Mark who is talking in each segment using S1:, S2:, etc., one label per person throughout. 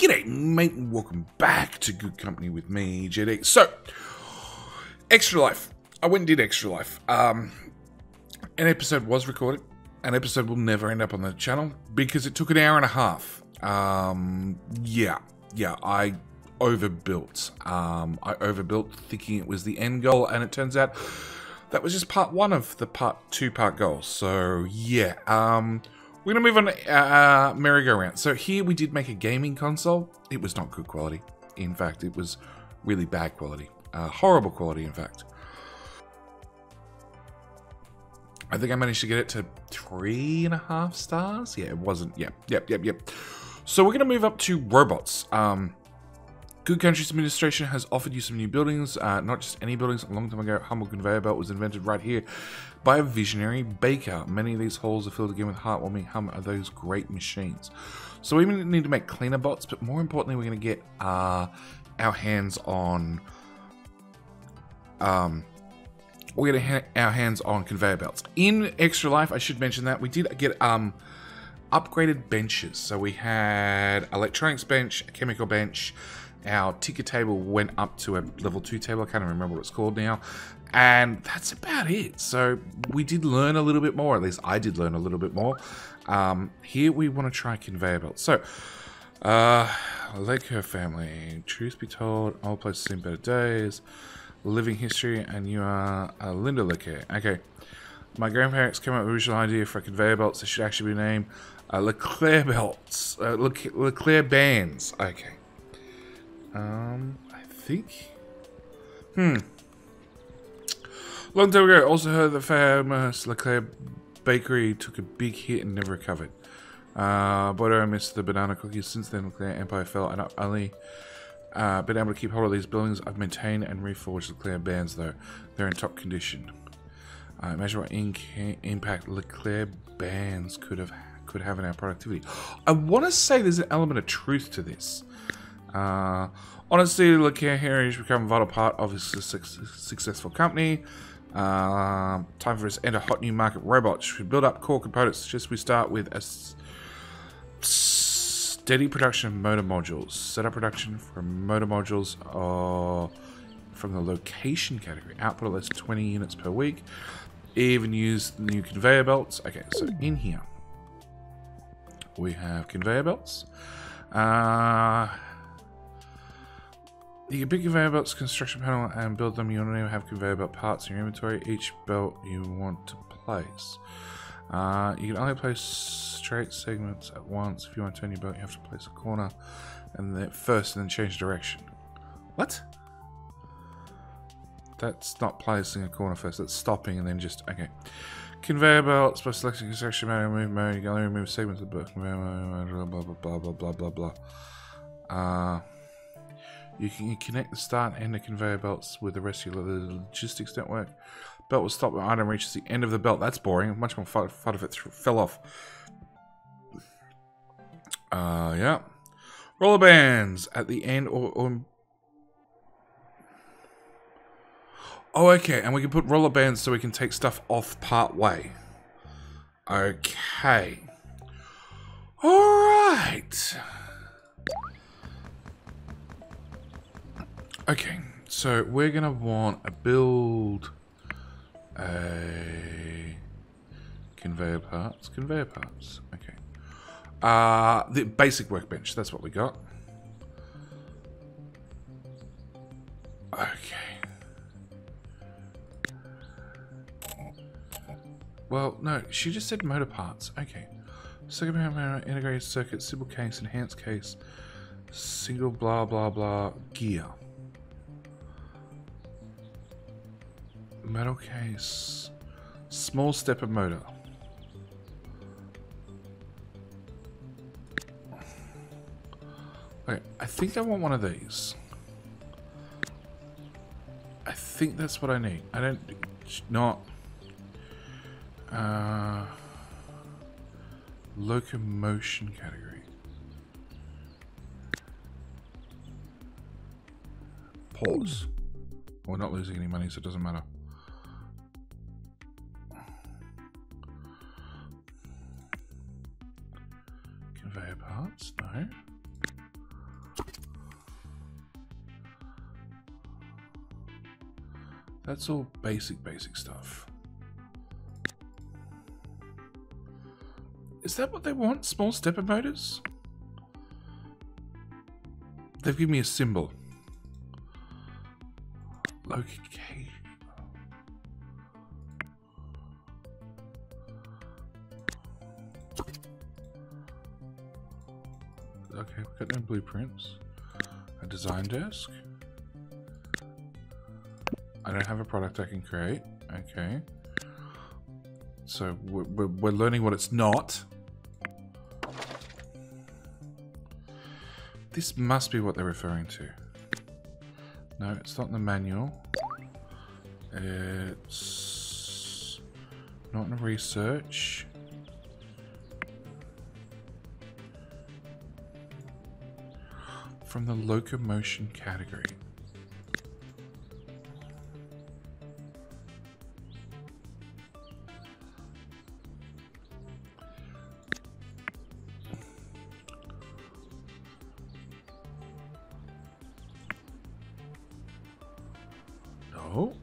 S1: G'day, mate, and welcome back to Good Company with me, JD. So, Extra Life. I went and did Extra Life. Um, an episode was recorded. An episode will never end up on the channel because it took an hour and a half. Um, yeah, yeah, I overbuilt. Um, I overbuilt thinking it was the end goal, and it turns out that was just part one of the part two part goal. So, yeah, um, we're going to move on to uh, merry-go-round. So here we did make a gaming console. It was not good quality. In fact, it was really bad quality. Uh, horrible quality, in fact. I think I managed to get it to three and a half stars. Yeah, it wasn't. Yep, yep, yep, yep. So we're going to move up to robots. Um, Good Countries Administration has offered you some new buildings, uh, not just any buildings. A long time ago, Humble Conveyor Belt was invented right here by a visionary baker. Many of these halls are filled again with heartwarming hum of those great machines. So we need to make cleaner bots, but more importantly, we're going to get uh, our hands on. Um, we're going to ha our hands on conveyor belts. In Extra Life, I should mention that we did get um, upgraded benches. So we had electronics bench, a chemical bench, our ticker table went up to a level 2 table. I can't remember what it's called now. And that's about it. So we did learn a little bit more. At least I did learn a little bit more. Um, here we want to try conveyor belts. So, uh, Laker family. Truth be told, old places seen better days. Living history, and you are a Linda Leclerc. Okay. My grandparents came up with the original idea for conveyor belts. They should actually be named uh, Leclerc belts. Uh, Leclerc bands. Okay. Um, I think. Hmm. Long time ago, also heard the famous Leclerc bakery took a big hit and never recovered. Uh, Bordeaux missed the banana cookies. Since then, Leclerc Empire fell, and I've only uh, been able to keep hold of these buildings, I've maintained and reforged Leclerc bands, though. They're in top condition. Uh, imagine what impact Leclerc bands could have could have in our productivity. I want to say there's an element of truth to this. Uh, honestly, Leclerc Heritage become a vital part of his successful company. Uh, time for us to enter hot new market robots. We build up core components. Just we start with a steady production of motor modules. Set up production for motor modules are from the location category. Output less than 20 units per week. Even use new conveyor belts. Okay, so in here we have conveyor belts. Uh, you can pick conveyor belts, construction panel, and build them. You only have conveyor belt parts in your inventory. Each belt you want to place. Uh, you can only place straight segments at once. If you want to turn your belt, you have to place a corner and then first, and then change direction. What? That's not placing a corner first. That's stopping and then just okay. Conveyor belts by selecting construction mode, move mode. You can only remove segments of the mode. Blah blah blah blah blah blah blah. Uh, you can connect the start and the conveyor belts with the rest of the logistics network. Belt will stop when item reaches the end of the belt. That's boring. Much more fun, fun if it fell off. Uh, yeah. Roller bands at the end or, or Oh, okay, and we can put roller bands so we can take stuff off part way. Okay. Alright. Okay, so we're gonna want a build a conveyor parts, conveyor parts. Okay, uh, the basic workbench. That's what we got. Okay. Well, no, she just said motor parts. Okay. Second integrated circuit, simple case, enhanced case, single blah blah blah gear. Metal case. Small stepper motor. Okay, I think I want one of these. I think that's what I need. I don't... Not... Uh, locomotion category. Pause. We're not losing any money, so it doesn't matter. That's no. That's all basic, basic stuff. Is that what they want? Small stepper motors? They've given me a symbol. Blueprints. A design desk. I don't have a product I can create. Okay. So we're, we're, learning what it's not. This must be what they're referring to. No, it's not in the manual. It's not in research. From the locomotion category. No.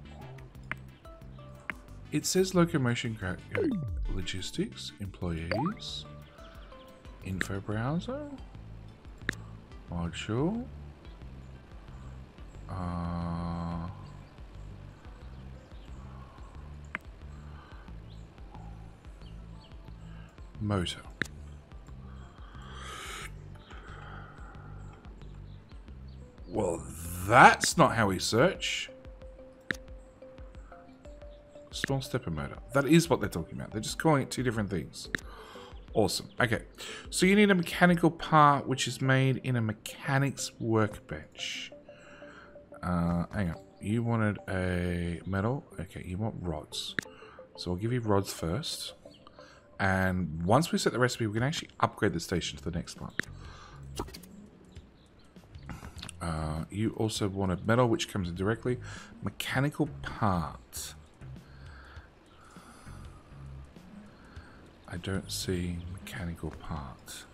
S1: It says locomotion uh, logistics, employees, info browser, module, uh, motor. Well, that's not how we search. Small stepper motor. That is what they're talking about. They're just calling it two different things. Awesome. Okay. So you need a mechanical part which is made in a mechanic's workbench. Uh, hang on. You wanted a metal? Okay, you want rods. So I'll give you rods first. And once we set the recipe, we can actually upgrade the station to the next one. Uh, you also wanted metal, which comes in directly. Mechanical part. I don't see mechanical parts.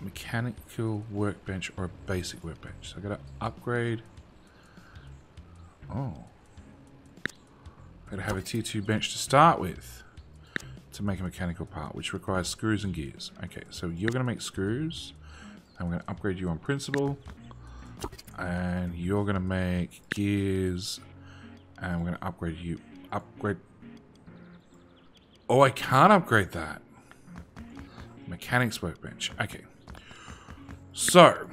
S1: Mechanical workbench or a basic workbench. So I gotta upgrade. Oh. I gotta have a tier 2 bench to start with to make a mechanical part, which requires screws and gears. Okay, so you're gonna make screws. I'm gonna upgrade you on principle. And you're gonna make gears. And we're gonna upgrade you. Upgrade Oh, I can't upgrade that. Mechanics workbench. Okay. So,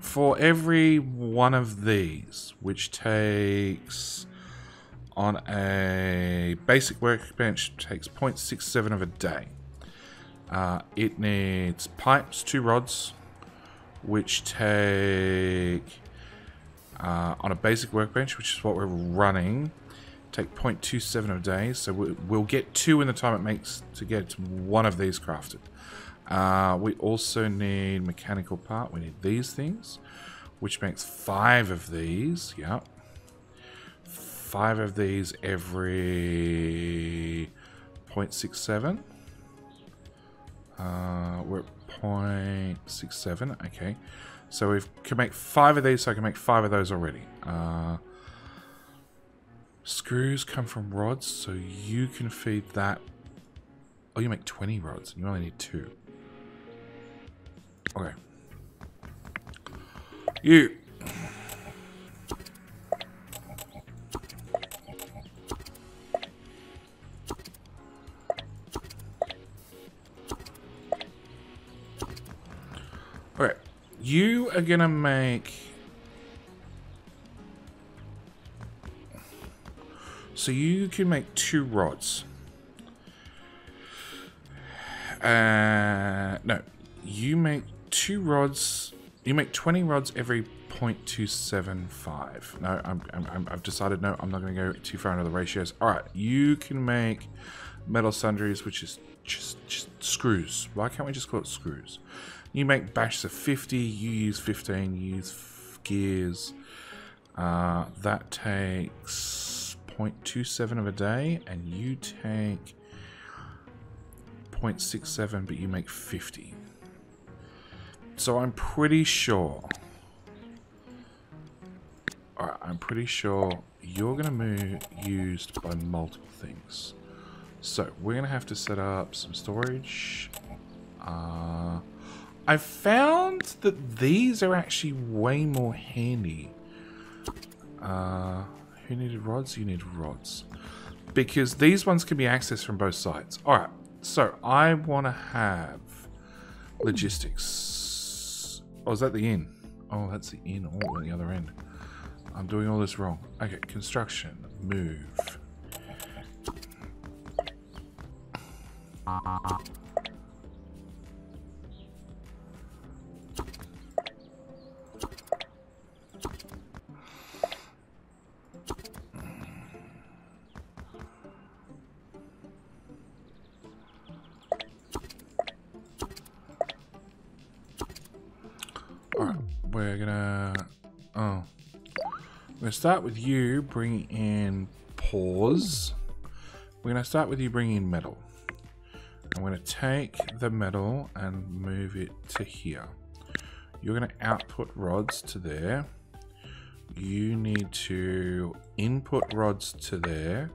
S1: for every one of these, which takes on a basic workbench takes 0.67 of a day. Uh, it needs pipes, two rods, which take uh, on a basic workbench, which is what we're running, take 0.27 of days. So we'll get two in the time it makes to get one of these crafted. Uh, we also need mechanical part. We need these things, which makes five of these. Yep. Five of these every 0.67. Uh, we're at 0.67. Okay. So we can make five of these, so I can make five of those already. Uh, Screws come from rods, so you can feed that. Oh, you make 20 rods, and you only need two. Okay. You. Okay. You are gonna make So you can make two rods. Uh, no, you make two rods. You make 20 rods every 0.275. No, I'm, I'm, I've decided no, I'm not going to go too far into the ratios. All right, you can make metal sundries, which is just, just screws. Why can't we just call it screws? You make batches of 50, you use 15, you use gears. Uh, that takes 0.27 of a day, and you take 0.67, but you make 50. So I'm pretty sure. Alright, I'm pretty sure you're going to move used by multiple things. So, we're going to have to set up some storage. Uh, I found that these are actually way more handy. Uh, who needed rods? You need rods. Because these ones can be accessed from both sides. Alright, so I want to have logistics. Oh, is that the inn? Oh, that's the inn all at the other end. I'm doing all this wrong. Okay, construction, move. Going oh. to start with you bringing in pause. We're to start with you bringing in metal. I'm to take the metal and move it to here. You're to output rods to there. You need to input rods to there.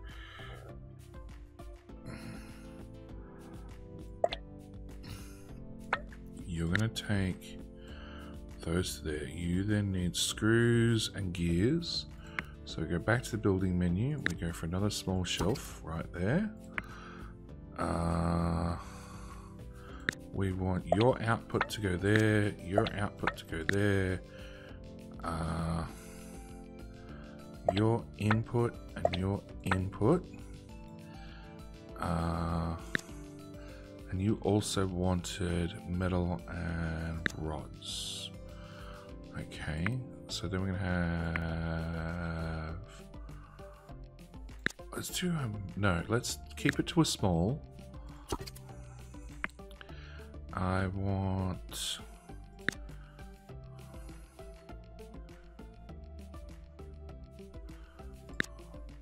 S1: You're to take those there. You then need screws and gears. So we go back to the building menu. We go for another small shelf right there. Uh, we want your output to go there, your output to go there, uh, your input and your input. Uh, and you also wanted metal and rods. Okay, so then we're gonna have. Let's do um no. Let's keep it to a small. I want.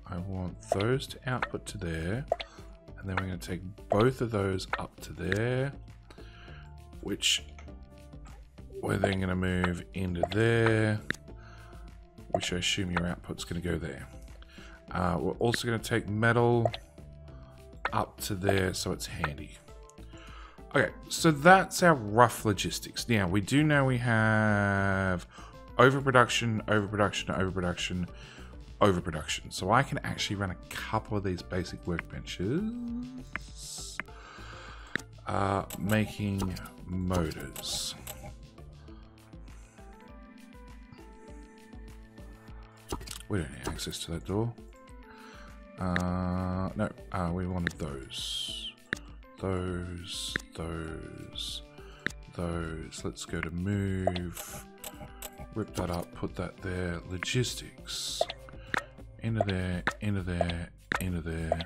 S1: I want those to output to there. And then we're going to take both of those up to there. Which we're then going to move into there, which I assume your output's going to go there. Uh, we're also going to take metal up to there so it's handy. Okay, so that's our rough logistics. Now, we do know we have overproduction, overproduction, overproduction, overproduction. So I can actually run a couple of these basic workbenches. Uh, making motors. We don't need access to that door. Uh, no, uh, we wanted those. Those, those, those. Let's go to move. Rip that up, put that there. Logistics. Into there, into there, into there,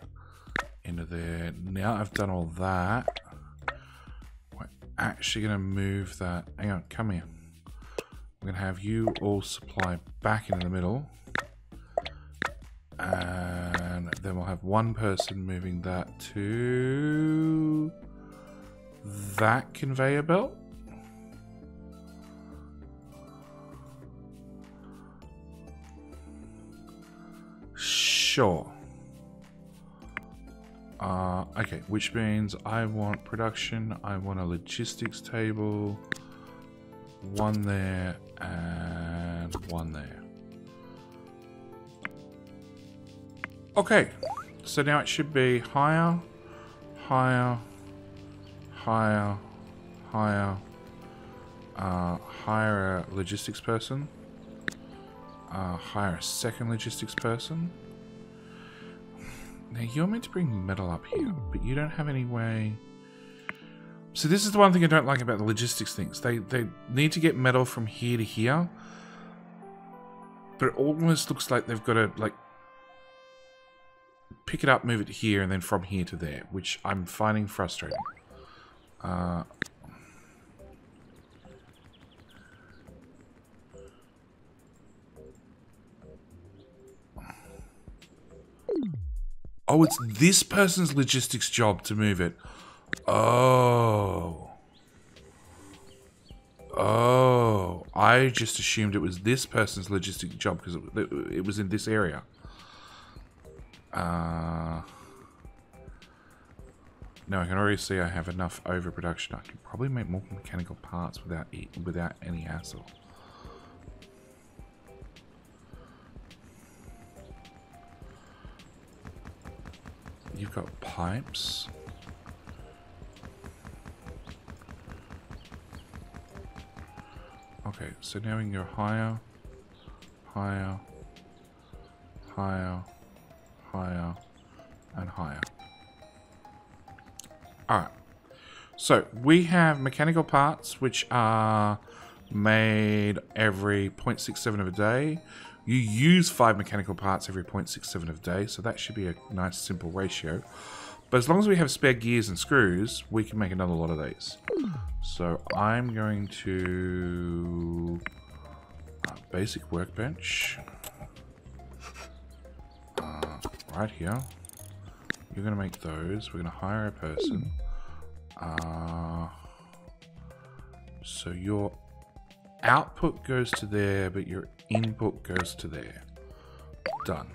S1: into there. Now I've done all that. We're actually going to move that. Hang on, come here. I'm going to have you all supply back into the middle. And then we'll have one person moving that to that conveyor belt. Sure. Uh, okay, which means I want production, I want a logistics table, one there, and one there. Okay, so now it should be higher, higher, higher, higher, uh, hire a logistics person, uh, hire a second logistics person. Now you're meant to bring metal up here, but you don't have any way... So this is the one thing I don't like about the logistics things. They, they need to get metal from here to here, but it almost looks like they've got to like pick it up, move it here, and then from here to there, which I'm finding frustrating. Uh, oh, it's this person's logistics job to move it. Oh. Oh, I just assumed it was this person's logistics job because it, it, was in this area. Uh, no, I can already see I have enough overproduction. I can probably make more mechanical parts without without any hassle. You've got pipes. Okay, so now we can go higher, higher, higher, higher, and higher. Alright. So, we have mechanical parts which are made every 0.67 of a day. You use 5 mechanical parts every 0.67 of a day, so that should be a nice simple ratio. But as long as we have spare gears and screws, we can make another lot of these. So I'm going to... Uh, basic workbench. Right here. You're going to make those. We're going to hire a person. Uh, so your output goes to there, but your input goes to there. Done.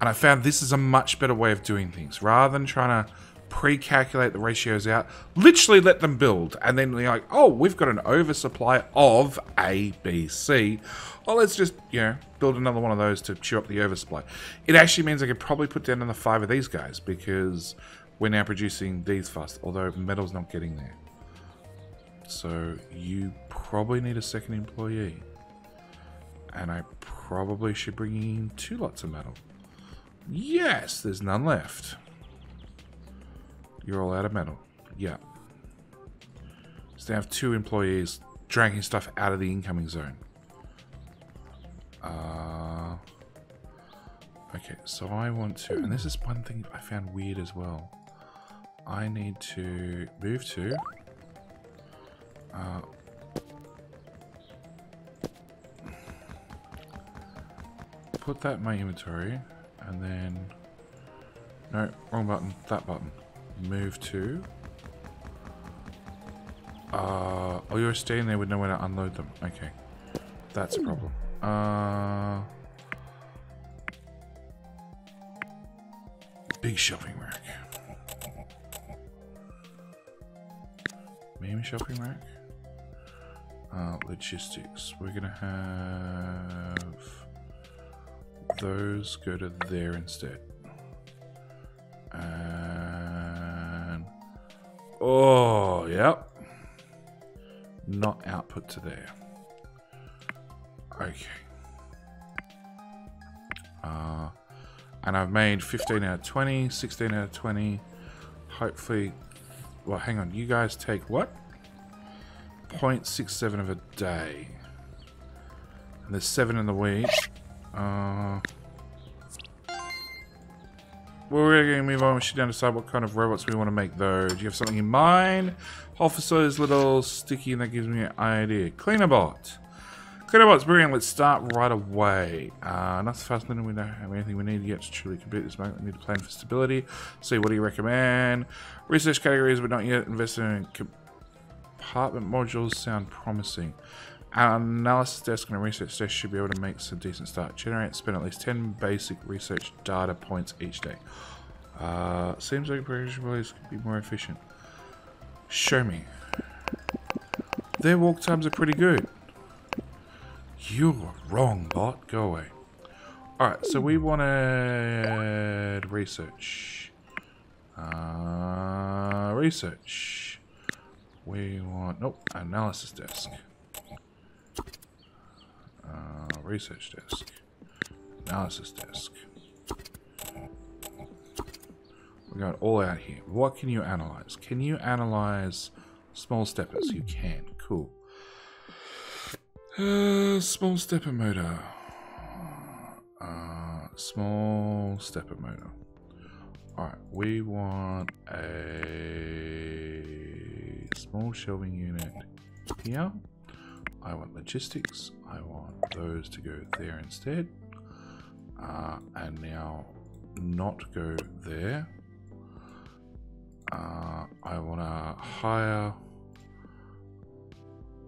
S1: And I found this is a much better way of doing things. Rather than trying to pre-calculate the ratios out, literally let them build. And then you're like, oh, we've got an oversupply of A, B, C. Well, let's just, you know, build another one of those to chew up the oversupply. It actually means I could probably put down another five of these guys because we're now producing these fast, although metal's not getting there. So you probably need a second employee. And I probably should bring in two lots of metal. Yes, there's none left. You're all out of metal. Yeah. So they have two employees dragging stuff out of the incoming zone. Uh, okay, so I want to, and this is one thing I found weird as well. I need to move to uh, put that in my inventory and then no wrong button that button move to. Uh, oh you're staying there with nowhere to unload them. Okay. That's a problem. Uh, big shopping rack. Maybe shopping rack. Uh, logistics. We're gonna have those go to there instead. Oh, yep. Not output to there. Okay. Uh, and I've made 15 out of 20, 16 out of 20. Hopefully, well, hang on. You guys take what? 0.67 of a day. And there's 7 in the week. Uh, we're going to move on. We should decide what kind of robots we want to make, though. Do you have something in mind? Officer is little sticky, and that gives me an idea. Cleaner bot. Cleaner bot's brilliant. Let's start right away. Uh, not so fast, then we don't have anything we need yet to truly complete this market. We need a plan for stability. See, what do you recommend? Research categories, but not yet invested in compartment modules sound promising. Our analysis desk and a research desk should be able to make some decent start. Generate, spend at least 10 basic research data points each day. Uh, seems like progression could be more efficient. Show me. Their walk times are pretty good. You're wrong, bot. Go away. Alright, so we wanted research. Uh, research. We want, nope, analysis desk. Uh, research desk. Analysis desk. We got all out here. What can you analyze? Can you analyze small steppers? You can. Cool. Uh, small stepper motor. Uh, small stepper motor. Alright, we want a small shelving unit here. I want logistics. I want those to go there instead. Uh, and now not go there. Uh, I want to hire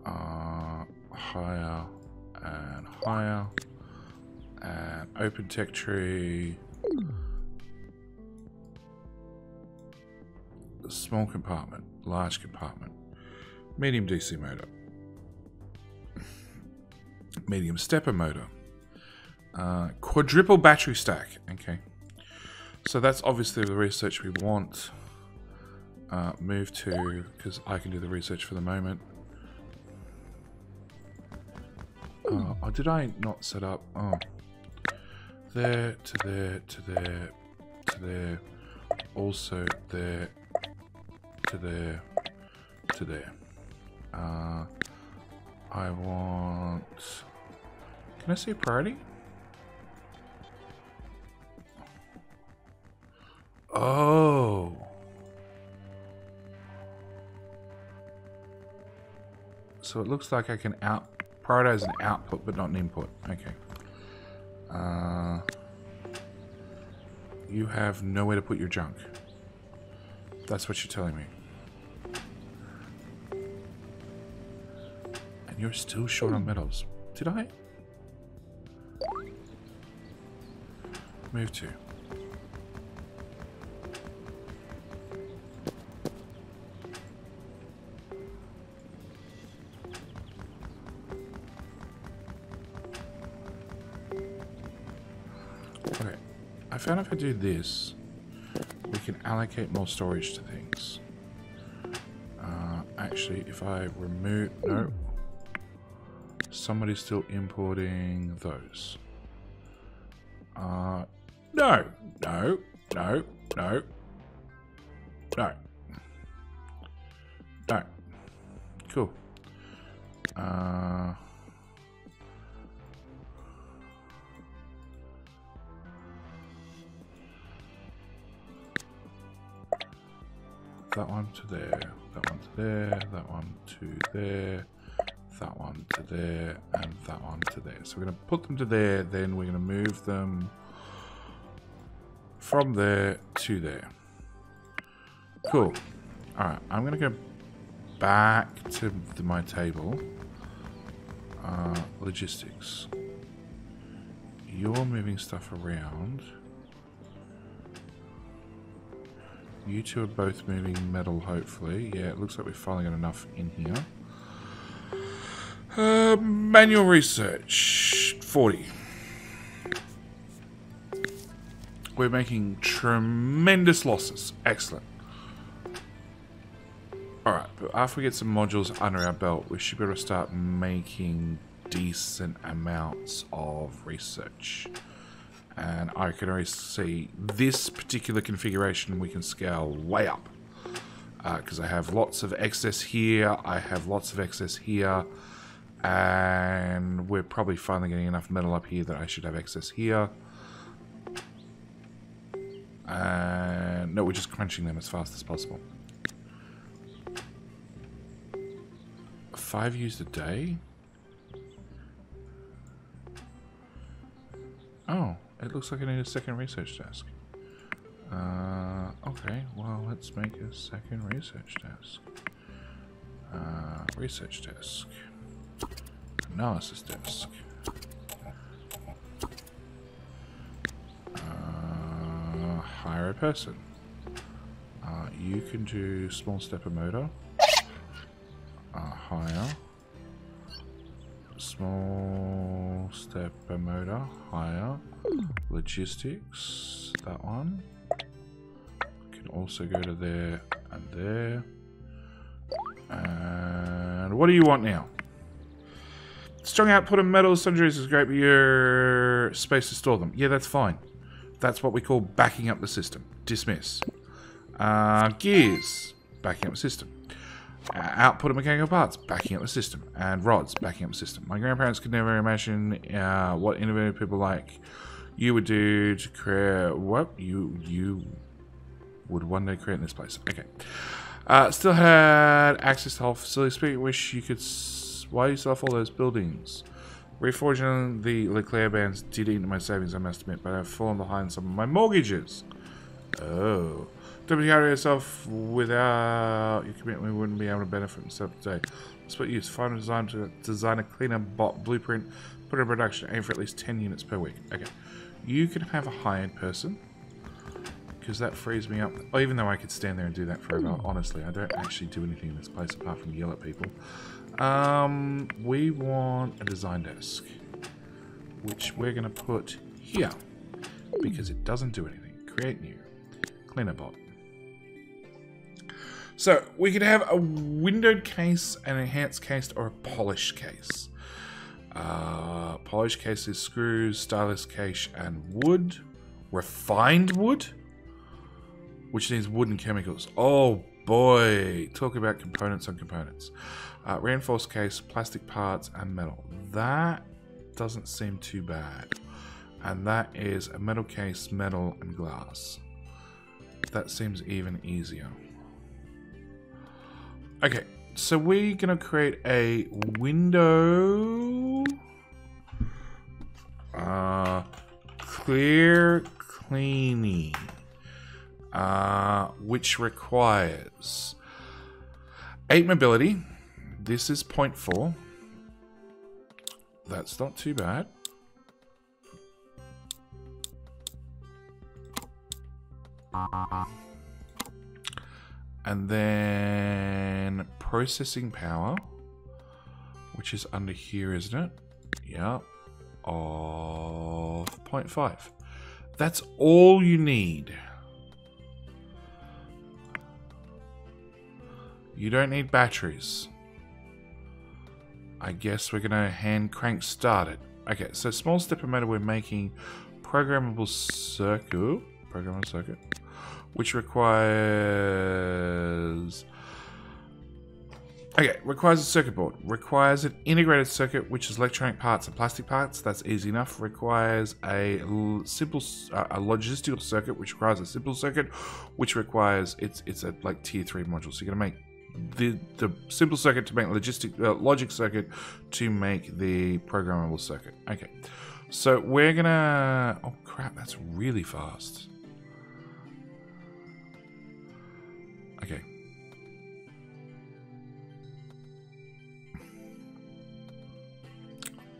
S1: uh, higher, and higher. And open tech tree. Small compartment, large compartment. Medium DC motor. Medium stepper motor. Uh, quadruple battery stack. Okay. So that's obviously the research we want. Uh, move to, because I can do the research for the moment. Uh, oh, did I not set up? Oh. There, to there, to there, to there. Also there, to there, to there. Uh, I want... Can I say priority? Oh. So it looks like I can out prioritize an output but not an input. Okay. Uh, you have nowhere to put your junk. That's what you're telling me. And you're still short on metals. Did I? Move to. Okay. I found if I do this, we can allocate more storage to things. Uh, actually, if I remove... No. Somebody's still importing those. Uh, no, no, no, no, no. No. Cool. Uh... that one to there, that one to there, that one to there, that one to there, and that one to there. So we're going to put them to there, then we're going to move them from there to there. Cool. Alright, I'm going to go back to the, my table. Uh, logistics. You're moving stuff around. You two are both moving metal, hopefully. Yeah, it looks like we finally got enough in here. Uh, manual research. 40. We're making tremendous losses. Excellent. Alright, but after we get some modules under our belt, we should be able to start making decent amounts of research. And I can already see this particular configuration we can scale way up. Because uh, I have lots of excess here, I have lots of excess here, and we're probably finally getting enough metal up here that I should have excess here. And no, we're just crunching them as fast as possible. Five used a day? Oh, it looks like I need a second research desk. Uh, okay, well, let's make a second research desk. Uh, research desk. Analysis desk. Uh, hire a person. Uh, you can do small stepper motor. Uh, hire. Small stepper motor. Hire. Logistics. That one. Can also go to there and there. And what do you want now? Strong output of metals, sundries is great, but your space to store them. Yeah, that's fine. That's what we call backing up the system. Dismiss. Uh, gears, backing up the system. Uh, output of mechanical parts, backing up the system. And rods, backing up the system. My grandparents could never imagine uh, what innovative people like you would do to create what you you would one day create in this place. Okay. Uh, still had access to whole facility. Speak, wish you could why you sell all those buildings? Reforging the Leclerc bands did eat into my savings, I must admit, but I've fallen behind some of my mortgages. Oh. Don't carry yourself without your commitment, we wouldn't be able to benefit from stuff today. That's what use. Final design to design a cleaner bot blueprint, put it in production, aim for at least 10 units per week. Okay. You can have a hired person. Because that frees me up. Oh, even though I could stand there and do that forever, hmm. honestly, I don't actually do anything in this place apart from yell at people. Um, we want a design desk. Which we're going to put here. Because it doesn't do anything. Create new. Cleaner bot. So we could have a windowed case, an enhanced case, or a polished case. Uh, polished case is screws, stylus case, and wood. Refined wood, which needs wooden chemicals. Oh boy, talk about components on components. Uh, reinforced case, plastic parts, and metal. That doesn't seem too bad. And that is a metal case, metal, and glass. That seems even easier. Okay, so we're going to create a window. Uh, clear cleaning. Uh, which requires 8 mobility. This is 0.4. That's not too bad. And then processing power, which is under here, isn't it? Yeah, of 0.5. That's all you need. You don't need batteries. I guess we're to hand crank start it. Okay, so small stepper motor we're making programmable circuit. Programmable circuit which requires... Okay, requires a circuit board. Requires an integrated circuit, which is electronic parts and plastic parts. That's easy enough. Requires a simple, uh, a logistical circuit, which requires a simple circuit, which requires it's it's a like tier three module. So you're gonna make the the simple circuit to make logistic uh, logic circuit to make the programmable circuit. Okay, so we're gonna. Oh crap, that's really fast. Okay.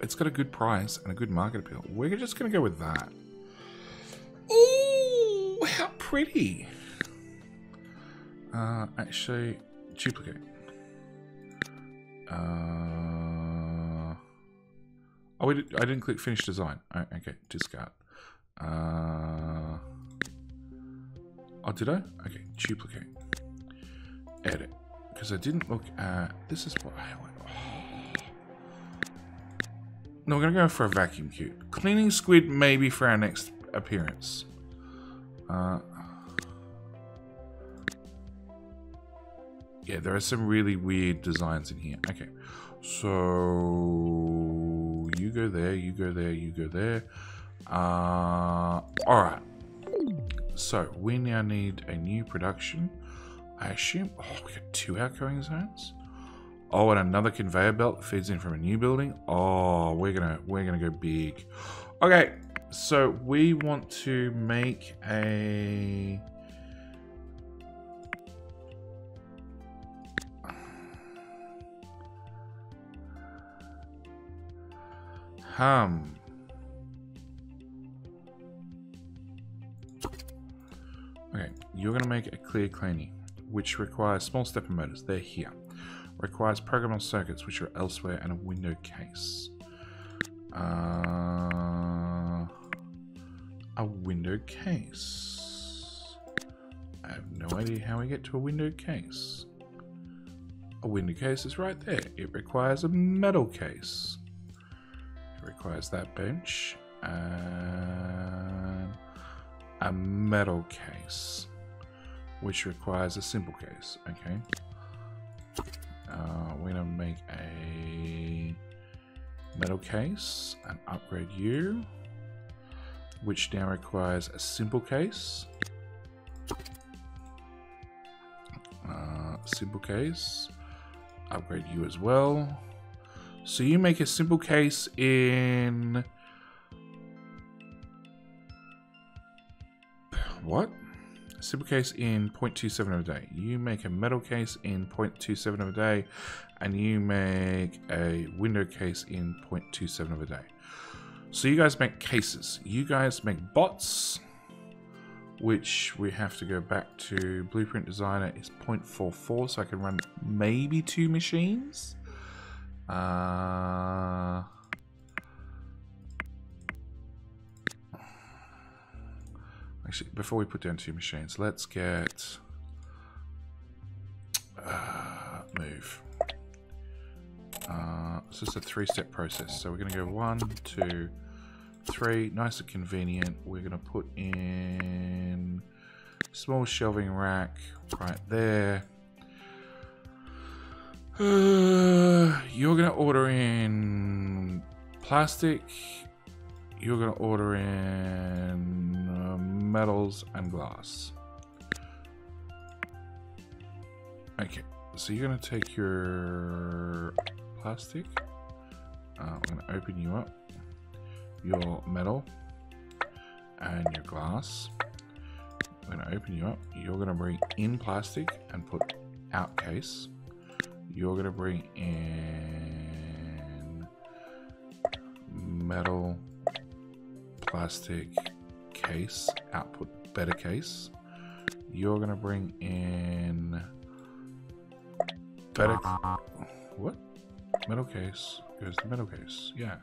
S1: It's got a good price and a good market appeal. We're just to go with that. Ooh, how pretty. Uh, actually, duplicate. Uh, oh, I didn't click finish design. Okay, discard. Uh, oh, did I? Okay, duplicate edit because I didn't look at this is what I went oh. no we're gonna go for a vacuum cube cleaning squid maybe for our next appearance uh, yeah there are some really weird designs in here okay so you go there you go there you go there uh, all right so we now need a new production I assume. Oh, we got two outgoing zones. Oh, and another conveyor belt feeds in from a new building. Oh, we're gonna we're gonna go big. Okay, so we want to make a. Hum. Okay, you're gonna make a clear cleaning which requires small stepper motors. They're here. Requires programmable circuits, which are elsewhere, and a window case. Uh, a window case. I have no idea how we get to a window case. A window case is right there. It requires a metal case. Requires that bench and a metal case which requires a simple case. Okay. Uh, we're going to make a metal case and upgrade you, which now requires a simple case. Uh, simple case, upgrade you as well. So you make a simple case in... What? simple case in 0.27 of a day. You make a metal case in 0.27 of a day, and you make a window case in 0.27 of a day. So you guys make cases. You guys make bots, which we have to go back to Blueprint Designer is 0.44, so I can run maybe two machines. Uh, actually, before we put down two machines, let's get uh, move. Uh, it's a three-step process. So we're going to go one, two, three. Nice and convenient. We're going to put in small shelving rack right there. Uh, you're to order in plastic. You're to order in uh, metals and glass. Okay, so you're to take your plastic. Uh, I'm to open you up. Your metal and your glass. I'm to open you up. You're to bring in plastic and put out case. You're going to bring in metal, plastic, case, output better case. You're going to bring in better. What? Metal case goes to metal case. Yeah.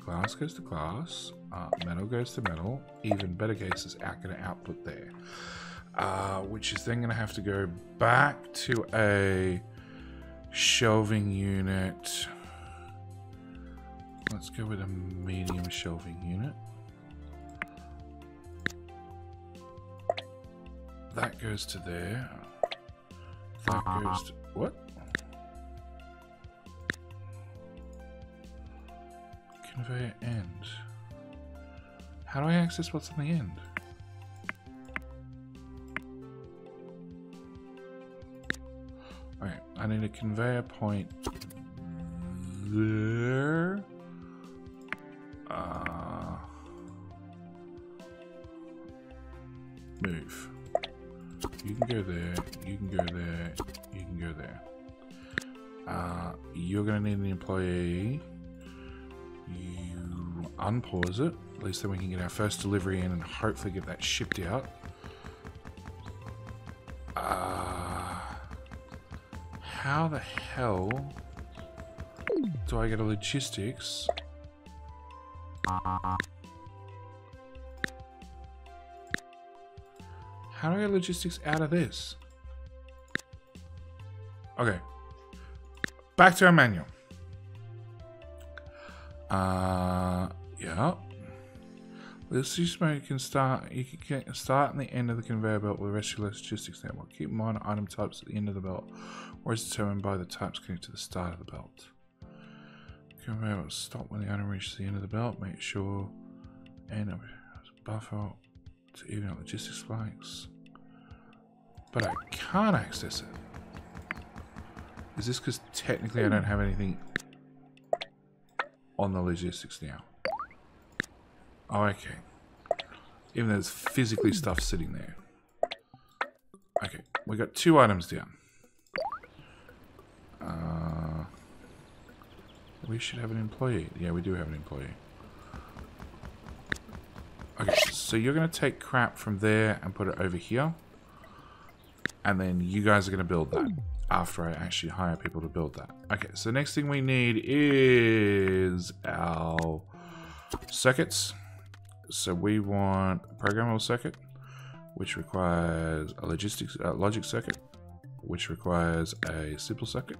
S1: Glass goes to glass. Uh, metal goes to metal. Even better case is out going to output there. Uh, which is then going to have to go back to a shelving unit. Let's go with a medium shelving unit. That goes to there. That goes to... What? Conveyor end. How do I access what's on the end? I need a conveyor point there. Uh, move. You can go there, you can go there, you can go there. Uh, you're going to need an employee. You unpause it. At least then we can get our first delivery in and hopefully get that shipped out. How the hell do I get a logistics? How do I get logistics out of this? Okay. Back to our manual. Uh, yeah. This system can start. You can start in the end of the conveyor belt with the rest of your logistics network. Keep in mind item types at the end of the belt, or is determined by the types connected to the start of the belt. Conveyor belt stop when the item reaches the end of the belt. Make sure end of buffer to even out logistics spikes. But I can't access it. Is this because technically I don't have anything on the logistics now? Oh, okay. Even though there's physically stuff sitting there. Okay, we got two items down. Uh, we should have an employee. Yeah, we do have an employee. Okay, so you're going to take crap from there and put it over here. And then you guys are going to build that after I actually hire people to build that. Okay, so next thing we need is our circuits. So we want a programmable circuit, which requires a logistics uh, logic circuit, which requires a simple circuit,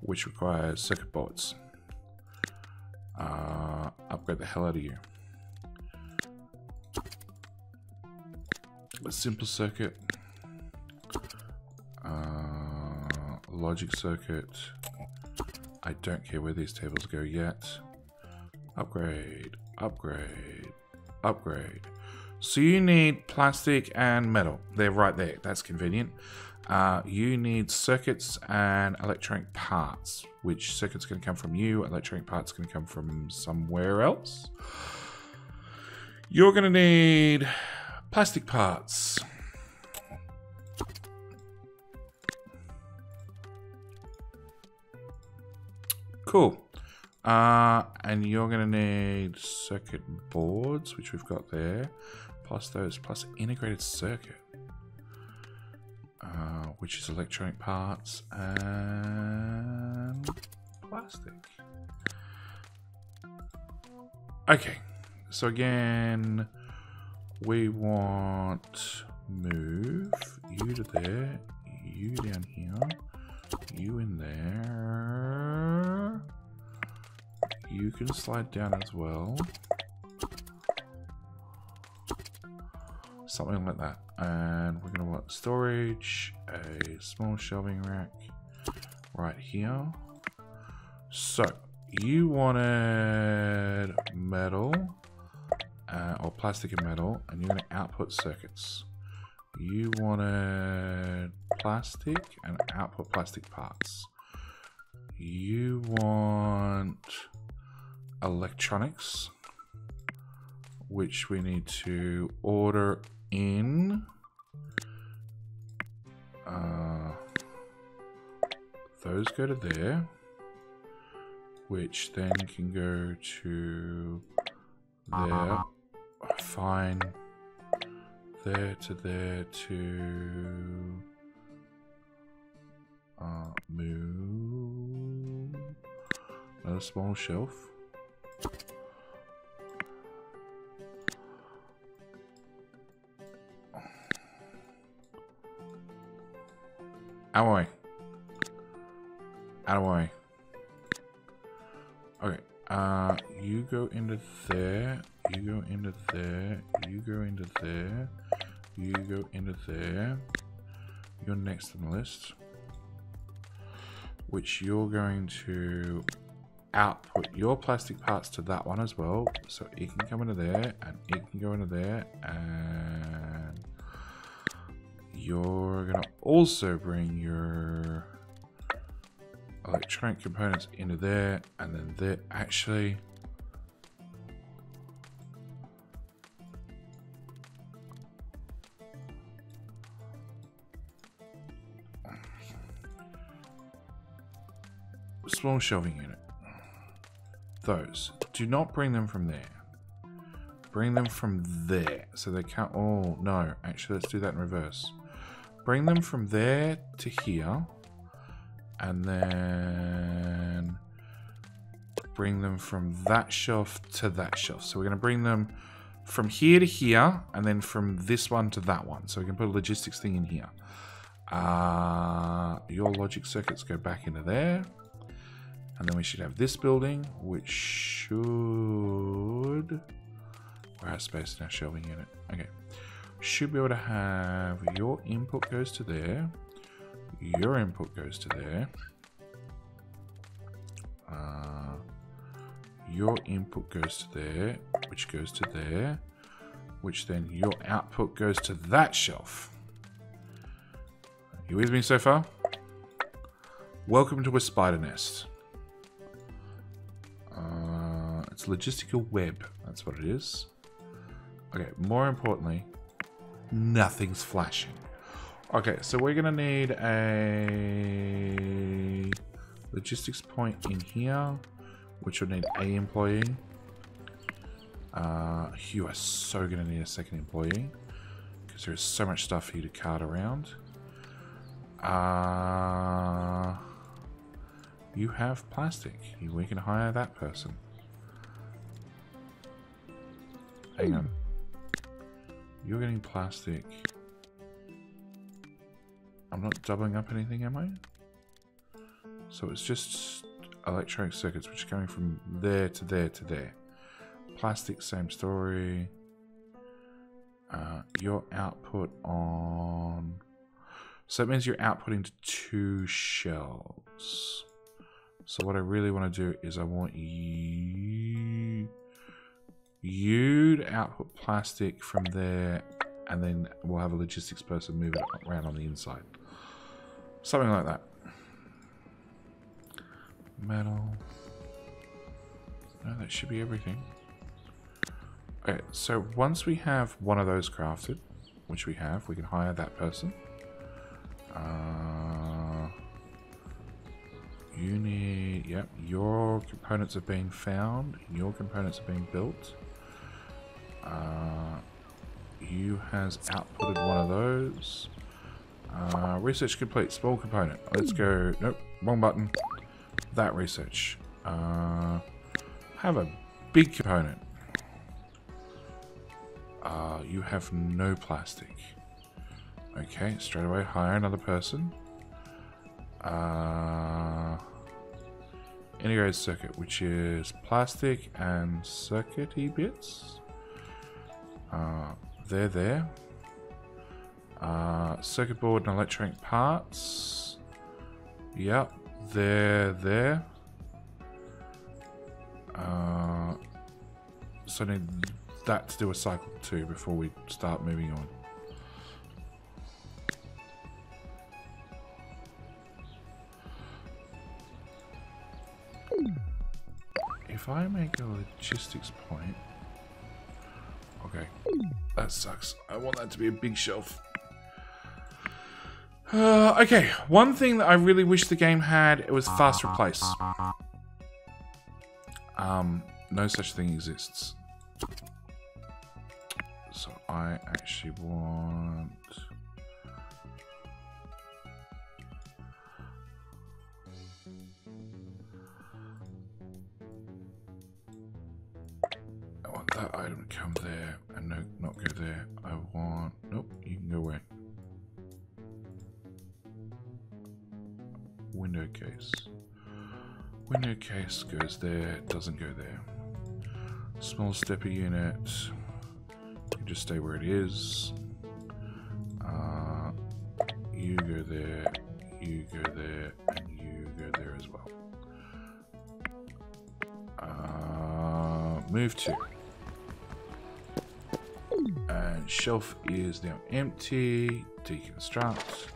S1: which requires circuit boards. Uh, upgrade the hell out of you. A simple circuit, uh, logic circuit. I don't care where these tables go yet. Upgrade, upgrade, upgrade. So you need plastic and metal. They're right there. That's convenient. Uh, you need circuits and electronic parts, which circuits can come from you, electronic parts can come from somewhere else. You're going to need plastic parts. Cool. Uh, and you're going to need circuit boards, which we've got there, plus those, plus integrated circuit, uh, which is electronic parts and plastic. Okay, so again, we want move you to there, you down here, you in there. You can slide down as well. Something like that. And we're going to want storage, a small shelving rack right here. So, you wanted metal, uh, or plastic and metal, and you're going to output circuits. You wanted plastic and output plastic parts. You want electronics, which we need to order in. Uh, those go to there, which then can go to there. Fine. There to there to uh, move a small shelf. Out of way. Out of way. Okay. Uh, you go into there. You go into there. You go into there. You go into there. You're next on the list. Which you're going to output your plastic parts to that one as well. So it can come into there and it can go into there and you're going to also bring your electronic components into there and then there actually small shelving unit those do not bring them from there bring them from there so they can't oh no actually let's do that in reverse bring them from there to here and then bring them from that shelf to that shelf. So we're going to bring them from here to here and then from this one to that one. So we can put a logistics thing in here. Uh, your logic circuits go back into there. And then we should have this building, which should... We're out of space in our shelving unit. Okay should be able to have your input goes to there, your input goes to there, uh, your input goes to there, which goes to there, which then your output goes to that shelf. You with me so far? Welcome to a spider nest. Uh, it's logistical web, that's what it is. Okay, more importantly, nothing's flashing. Okay, so we're gonna need a logistics point in here, which will need a employee. Uh, you are so gonna need a second employee because there's so much stuff for you to cart around. Uh, you have plastic. We can hire that person. Hang on. You're getting plastic. I'm not doubling up anything, am I? So it's just electronic circuits, which are coming from there to there to there. Plastic, same story. Uh, your output on... So that means you're outputting to two shells. So what I really want to do is I want you You'd output plastic from there, and then we'll have a logistics person move it around on the inside. Something like that. Metal. No, that should be everything. Okay, so once we have one of those crafted, which we have, we can hire that person. Uh, You need, yep, your components are being found, your components are being built. Uh, you has outputted one of those. Uh, research complete, small component. Let's go, nope, wrong button. That research. Uh, have a big component. Uh, you have no plastic. Okay, straight away hire another person. Uh, integrated circuit, which is plastic and circuity bits. Uh, they're there. Uh, circuit board and electronic parts. Yep, they're there. Uh, so I need that to do a cycle too before we start moving on. If I make a logistics point... Okay, that sucks. I want that to be a big shelf. Uh, okay, one thing that I really wish the game had, it was fast replace. Um, no such thing exists. So I actually want... there, doesn't go there. Small stepper unit. You just stay where it is. Uh, you go there, you go there, and you go there as well. Uh, move to. And shelf is now empty. Deconstruct.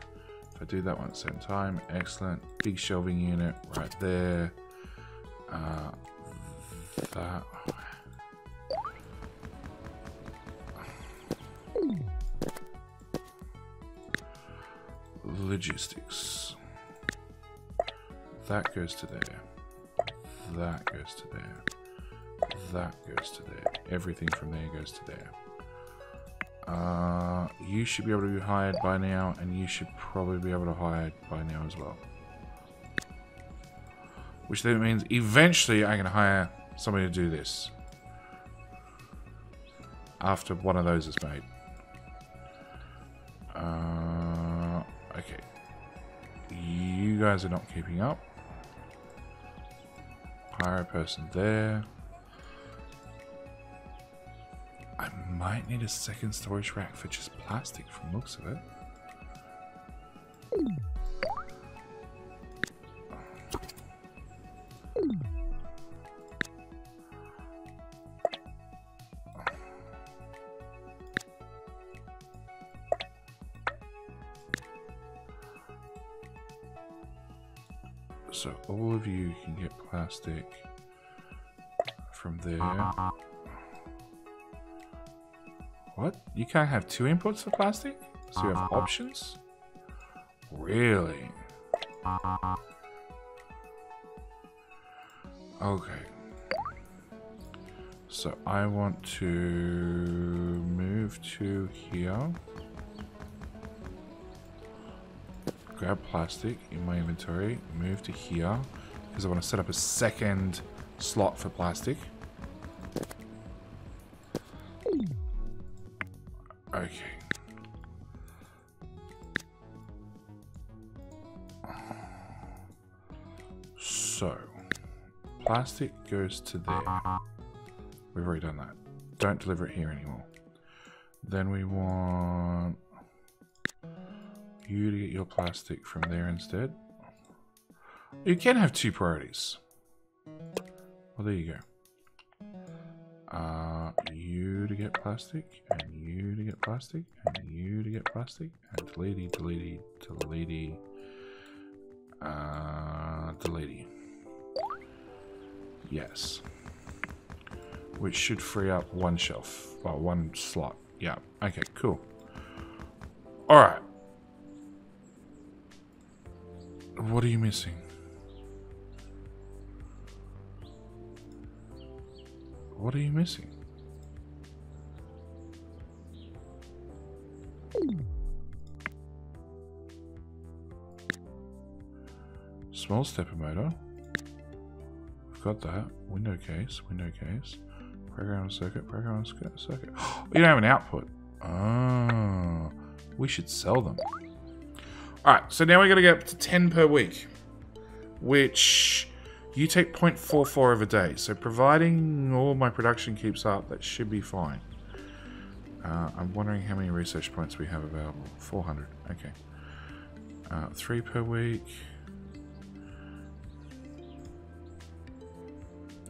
S1: If I do that one at the same time, excellent. Big shelving unit right there. Uh, that. Logistics. That goes to there. That goes to there. That goes to there. Everything from there goes to there. Uh, you should be able to be hired by now, and you should probably be able to hire by now as well. Which then means eventually I can hire somebody to do this. After one of those is made. Uh, okay. You guys are not keeping up. Hire a person there. I might need a second storage rack for just plastic from looks of it. Plastic from there. Uh, what? You can't have two inputs for plastic? So you have uh-huh. options? Really? Okay. So I want to move to here. Grab plastic in my inventory, move to here, because I want to set up a second slot for plastic. Okay. So, plastic goes to there. We've already done that. Don't deliver it here anymore. Then we want you to get your plastic from there instead. You can have two priorities. Well, there you go. Uh, you to get plastic, and you to get plastic, and you to get plastic, and deleted, deleted, deleted, uh, deleted. Yes. Which should free up one shelf, well, one slot. Yeah, okay, cool. Alright. What are you missing? What are you missing? Small stepper motor. We've got that. Window case, window case. Program circuit, program circuit. Oh, you don't have an output. Oh, we should sell them. Alright, so now we're going to get up to 10 per week. Which you take 0.44 of a day. So providing all my production keeps up, that should be fine. Uh, I'm wondering how many research points we have available. 400. Okay. Uh, three per week.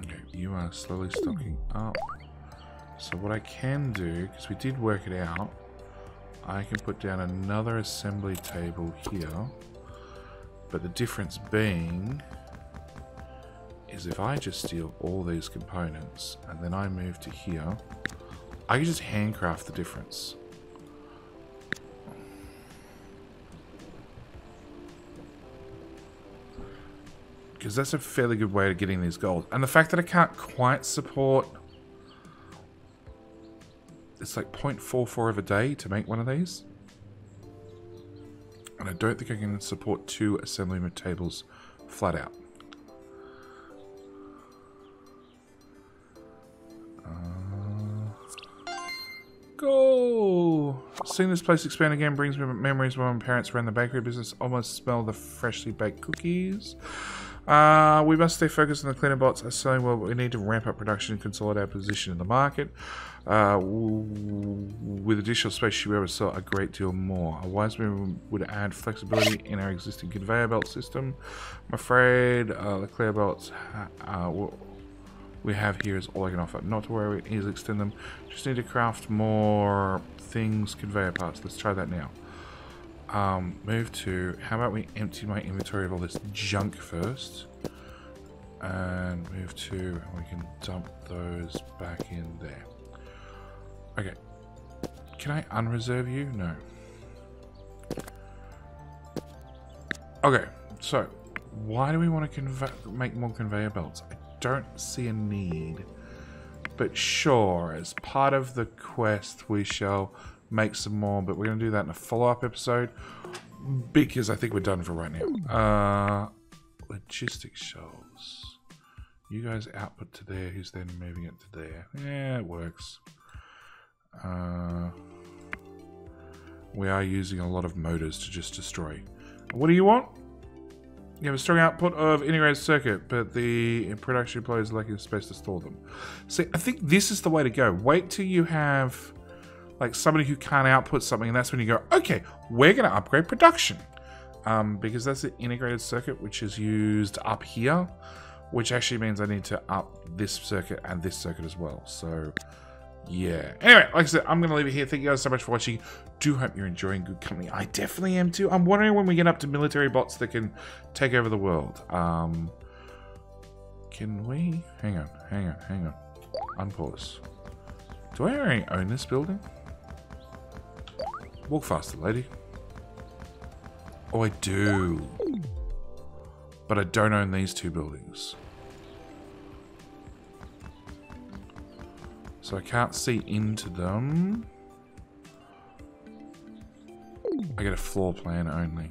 S1: Okay, you are slowly stocking up. So what I can do, because we did work it out, I can put down another assembly table here. But the difference being is if I just steal all these components and then I move to here, I can just handcraft the difference. Because that's a fairly good way of getting these gold. And the fact that I can't quite support... It's like 0.44 of a day to make one of these. And I don't think I can support two assembly tables flat out. Go! Seeing this place expand again brings me memories when my parents ran the bakery business. Almost smell the freshly baked cookies. Uh, we must stay focused on the cleaner bots are selling well, but we need to ramp up production and consolidate our position in the market. Uh, with additional space, able to sell a great deal more. A wise move would add flexibility in our existing conveyor belt system. I'm afraid uh, the clear belts uh, we have here is all I can offer. Not to worry, easily extend them. Just need to craft more things, conveyor parts. Let's try that now. Um, move to, how about we empty my inventory of all this junk first. And move to, we can dump those back in there. Okay. Can I unreserve you? No. Okay, so why do we want to make more conveyor belts? I don't see a need. But sure, as part of the quest, we shall make some more, but we're going to do that in a follow-up episode because I think we're done for right now. Uh, logistics shelves. You guys output to there, who's then moving it to there. Yeah, it works. Uh, we are using a lot of motors to just destroy. What do you want? You have a strong output of integrated circuit, but the production employees lacking space to store them. See, I think this is the way to go. Wait till you have like somebody who can't output something, and that's when you go, okay, we're going to upgrade production. Um, because that's the integrated circuit, which is used up here, which actually means I need to up this circuit and this circuit as well. So yeah. Anyway, like I said, I'm going to leave it here. Thank you guys so much for watching. Do hope you're enjoying good company. I definitely am too. I'm wondering when we get up to military bots that can take over the world. Um, can we? Hang on, hang on, hang on. Unpause. Do I already own this building? Walk faster, lady. Oh, I do. But I don't own these two buildings. So I can't see into them. I get a floor plan only.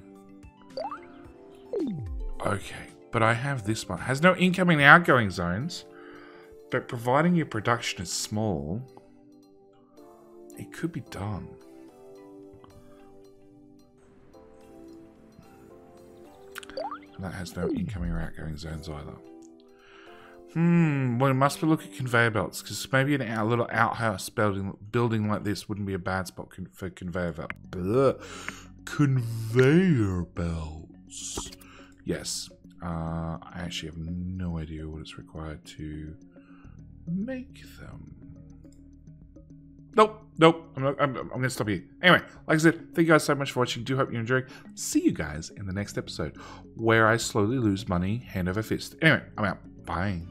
S1: Okay, but I have this one. Has no incoming and outgoing zones. But providing your production is small, it could be done. And that has no incoming or outgoing zones either. Hmm, well, we must be look at conveyor belts, because maybe an, a little outhouse building, building like this wouldn't be a bad spot con for conveyor belt. Conveyor belts. Yes. Uh, I actually have no idea what it's required to make them. Nope, nope. I'm, not, I'm, I'm going to stop here. Anyway, like I said, thank you guys so much for watching. Do hope you enjoy. See you guys in the next episode, where I slowly lose money hand over fist. Anyway, I'm out. Bye.